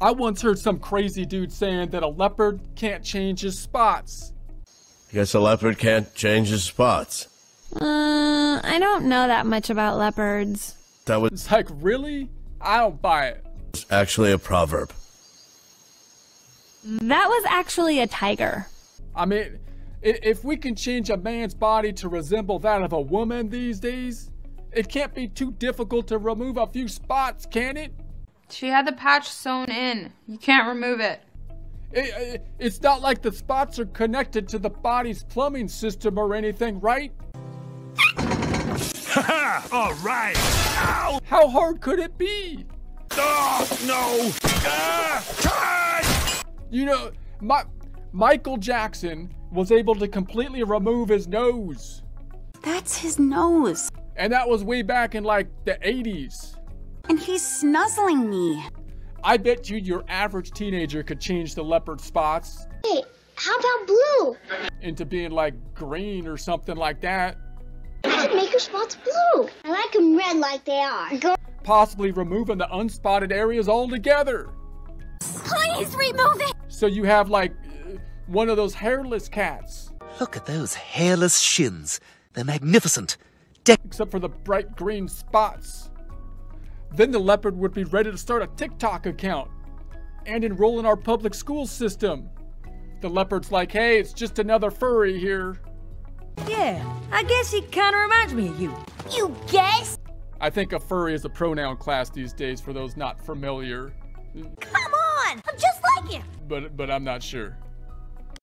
I once heard some crazy dude saying that a leopard can't change his spots. Guess a leopard can't change his spots. Uh, I don't know that much about leopards. That was It's like, really? I don't buy it. It's actually a proverb. That was actually a tiger. I mean, if we can change a man's body to resemble that of a woman these days, it can't be too difficult to remove a few spots, can it? She had the patch sewn in. You can't remove it. I- I- It's not like the spots are connected to the body's plumbing system or anything, right? All right. Ow! How hard could it be? Oh, no. Ah! Ah! You know, my, Michael Jackson was able to completely remove his nose. That's his nose. And that was way back in like the 80s. And he's snuzzling me. I bet you your average teenager could change the leopard spots Hey, how about blue? into being like green or something like that. I could make your spots blue. I like them red like they are. Go. Possibly removing the unspotted areas altogether. Please remove it! So you have like uh, one of those hairless cats, Look at those hairless shins. They're magnificent. except for the bright green spots. Then the leopard would be ready to start a TikTok account and enroll in our public school system. The leopard's like, hey, it's just another furry here. Yeah, I guess he kind of reminds me of you. You guess? I think a furry is a pronoun class these days for those not familiar, Come on, I'm just like him. but but I'm not sure.